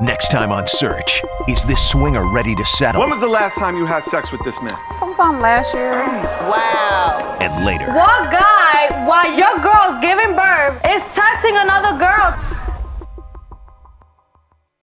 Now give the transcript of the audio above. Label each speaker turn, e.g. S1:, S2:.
S1: Next time on Serch, is this swinger ready to settle?
S2: When was the last time you had sex with this man?
S3: Sometime last year.
S4: Wow.
S1: And later.
S5: What guy, while your girl's giving birth, is texting another girl?